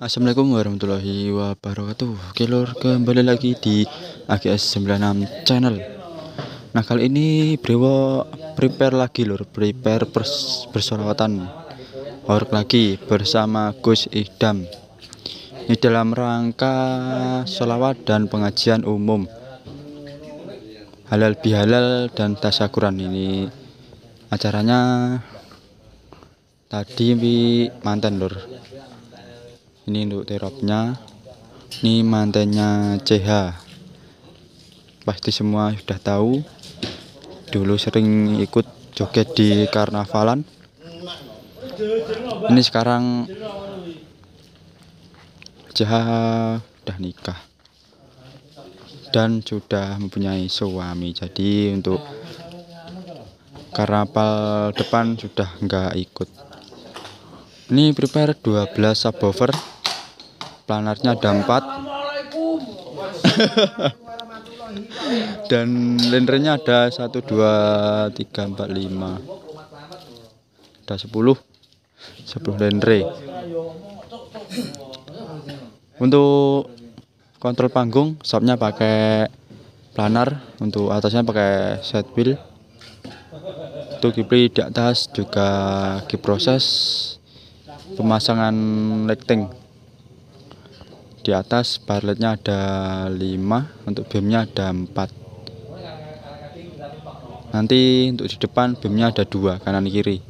Assalamualaikum warahmatullahi wabarakatuh. Oke lor kembali lagi di AGS 96 channel. Nah kali ini Brewo prepare lagi lor Prepare pers bersolawatan lagi bersama Gus Idam. Ini dalam rangka solawat dan pengajian umum. Halal bihalal dan tasakuran ini. Acaranya Tadi mantan lor ini untuk teropnya ini mantannya CH pasti semua sudah tahu dulu sering ikut joget di karnavalan. Ini sekarang CH sudah nikah dan sudah mempunyai suami. Jadi untuk karnaval depan sudah enggak ikut. Ini prepare 12 subwoofer planarnya ada empat. Dan lendernya ada satu dua tiga empat lima. Ada sepuluh. Sepuluh lendre. Untuk kontrol panggung shopnya pakai planar. Untuk atasnya pakai set wheel. Untuk kipri di atas juga proses. Pemasangan lighting di atas barletnya ada 5 untuk beamnya ada 4 nanti untuk di depan beamnya ada dua kanan kiri.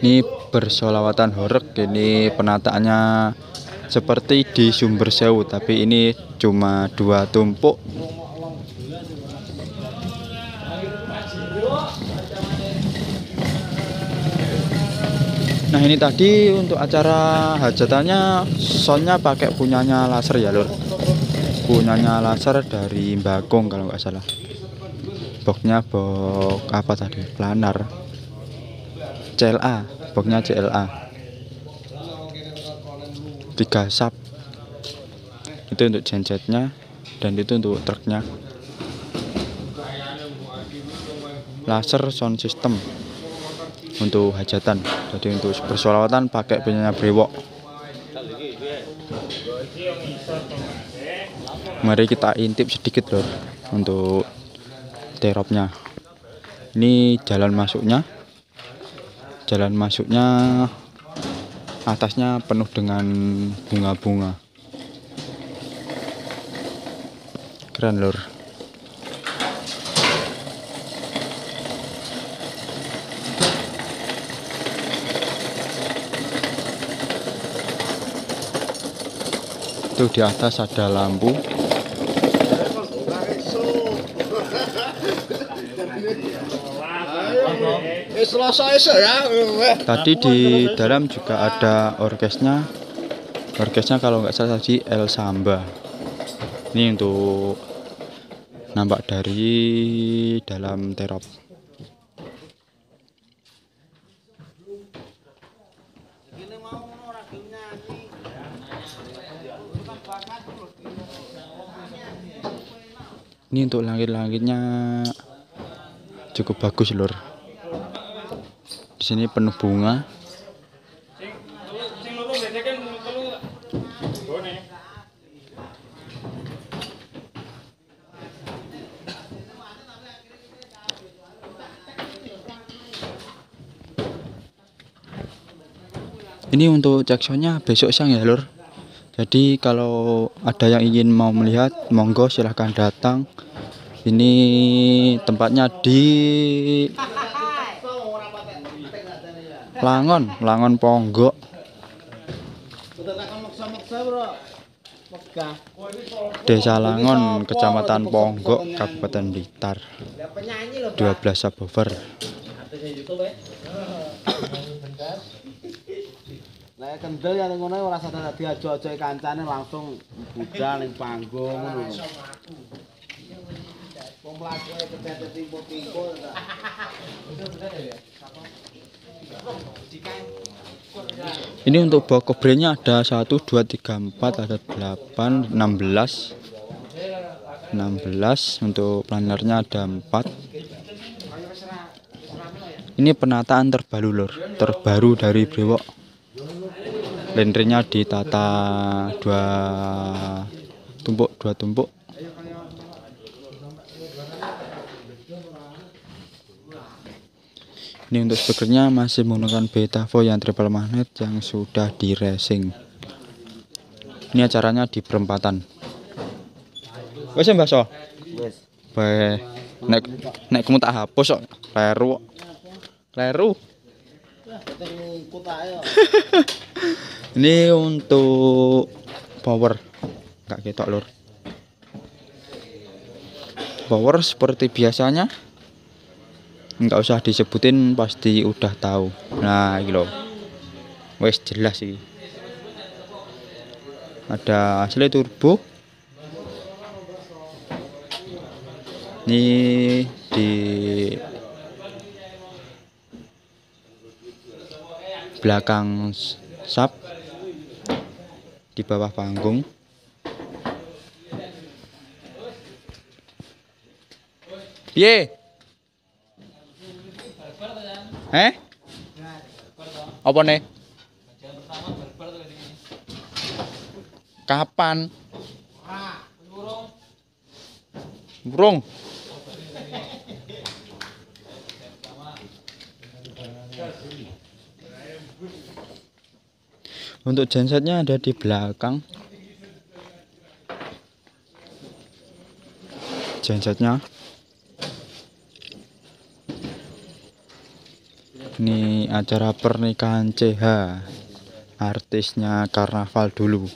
Ini bersolawatan horek ini penataannya seperti di sumber sewu tapi ini cuma dua tumpuk Nah ini tadi untuk acara hajatannya soundnya pakai punyanya laser ya lur? Punyanya laser dari Bagong kalau nggak salah. Boxnya box apa tadi? Planar. CLA boxnya CLA tiga sub. Itu untuk gensetnya dan itu untuk truknya. Laser sound system untuk hajatan. Jadi untuk bersolawatan pakai penyanyi brewok. Mari kita intip sedikit loh untuk teropnya. Ini jalan masuknya. Jalan masuknya atasnya penuh dengan bunga-bunga. Keren lor itu di atas ada lampu. Tadi di dalam juga ada orkesnya. Orkesnya kalau nggak salah tadi El Samba. Ini untuk nampak dari dalam terop ini untuk langit-langitnya cukup bagus lor di sini penuh bunga ini untuk jacksonnya besok siang ya lor jadi kalau ada yang ingin mau melihat monggo silahkan datang. Ini tempatnya di Langon Langon Ponggok. Desa Langon Kecamatan Ponggok Kabupaten Blitar. 12 subwoofer Lek kendel ya ngono ora sadar dadi aja-aja kancane langsung budal ning panggung ngono. Wong mlaku kedet timpo-timpo ta. Ini untuk bawa kobrenya ada 1 2 3 4 ada 8 16 16 untuk planernya ada 4 ini penataan terbaru lor terbaru dari brewok Lendernya ditata dua tumpuk, dua tumpuk. Ini untuk speakernya masih menggunakan Betavo yang triple magnet yang sudah di racing. Ini acaranya di perempatan. Wes ya, Mbak So. Bae nek nek kamu tak hapus kok. Kleru. kok. Ini untuk power. Enggak ketok, Lur. Power seperti biasanya. Enggak usah disebutin pasti udah tahu. Nah, lho. Wes jelas sih. Ada asli turbo. Ini di belakang sub di bawah panggung. Piye? Eh apa nih kapan? Burung Untuk gensetnya ada di belakang. Gensetnya. Ini acara pernikahan CH. Artisnya karnaval dulu.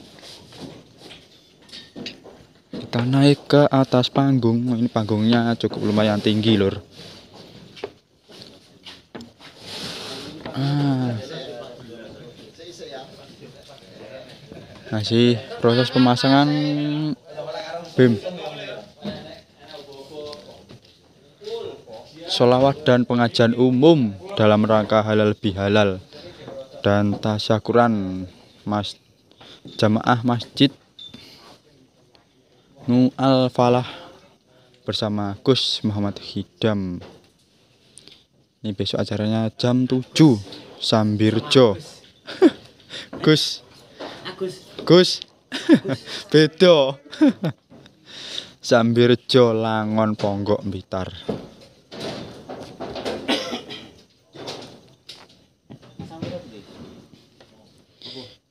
Kita naik ke atas panggung. Ini panggungnya cukup lumayan tinggi, Lur. Ah. Masih proses pemasangan BIM. Solawat dan pengajian umum dalam rangka halal bihalal dan tasyakuran mas jamaah masjid Nu Al Falah bersama Gus Muhammad Hidam. Ini besok acaranya jam 7 Sambirjo Gus Gus. Beda. Sambirjo Langon Ponggok Blitar.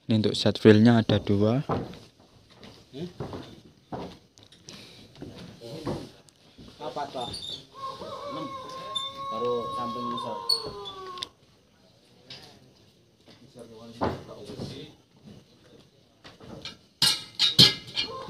Ini untuk set filenya ada dua. Apa toh? 6. Baru samping ngisor.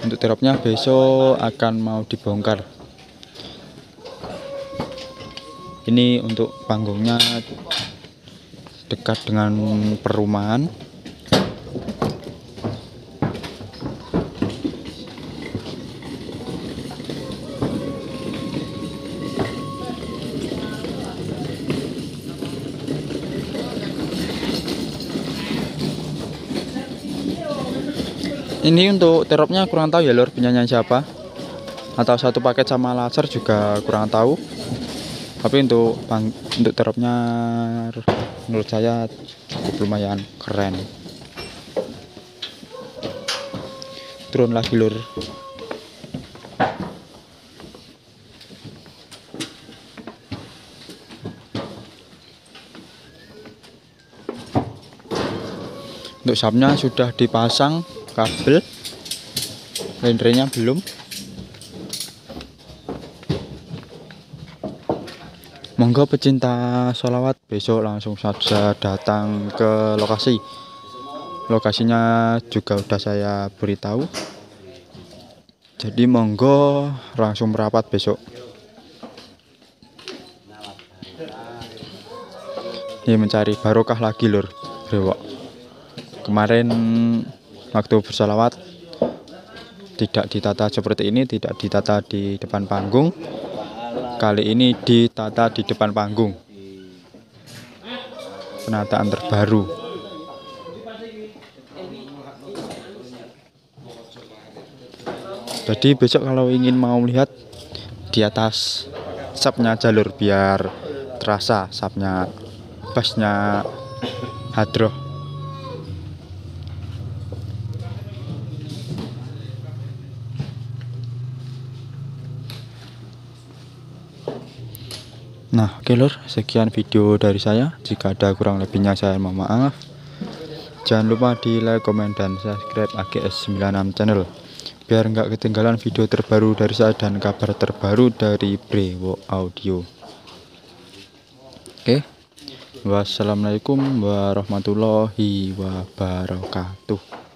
Untuk terapnya besok akan mau dibongkar. Ini untuk panggungnya dekat dengan perumahan. Ini untuk teropnya kurang tahu ya lor penyanyi siapa. Atau satu paket sama laser juga kurang tahu. Tapi untuk bang, untuk teropnya menurut saya cukup lumayan keren. Turun lagi lur untuk sapnya sudah dipasang kabel. Lendernya belum. Monggo pecinta sholawat besok langsung saja datang ke lokasi. Lokasinya juga udah saya beritahu. Jadi monggo langsung merapat besok. Ini mencari barokah lagi lur. Brewok kemarin waktu bersolawat tidak ditata seperti ini tidak ditata di depan panggung. Kali ini ditata di depan panggung. Penataan terbaru. Jadi besok kalau ingin mau melihat di atas sapnya jalur biar terasa sapnya basnya hadroh Nah, oke lur, sekian video dari saya. Jika ada kurang lebihnya saya mohon maaf. Jangan lupa di like, komen, dan subscribe AGS 96 channel biar nggak ketinggalan video terbaru dari saya dan kabar terbaru dari Brewo Audio. Oke. Wassalamualaikum warahmatullahi wabarakatuh.